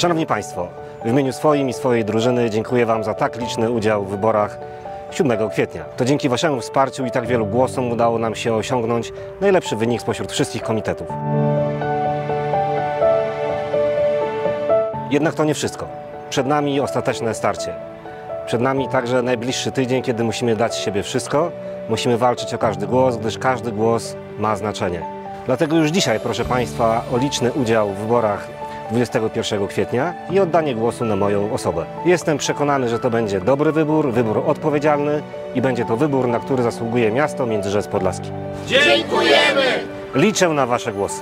Szanowni Państwo, w imieniu swoim i swojej drużyny dziękuję Wam za tak liczny udział w wyborach 7 kwietnia. To dzięki Waszemu wsparciu i tak wielu głosom udało nam się osiągnąć najlepszy wynik spośród wszystkich komitetów. Jednak to nie wszystko. Przed nami ostateczne starcie. Przed nami także najbliższy tydzień, kiedy musimy dać siebie wszystko. Musimy walczyć o każdy głos, gdyż każdy głos ma znaczenie. Dlatego już dzisiaj proszę Państwa o liczny udział w wyborach 21 kwietnia i oddanie głosu na moją osobę. Jestem przekonany, że to będzie dobry wybór, wybór odpowiedzialny i będzie to wybór, na który zasługuje miasto Międzyrzec Podlaski. Dziękujemy! Liczę na Wasze głosy.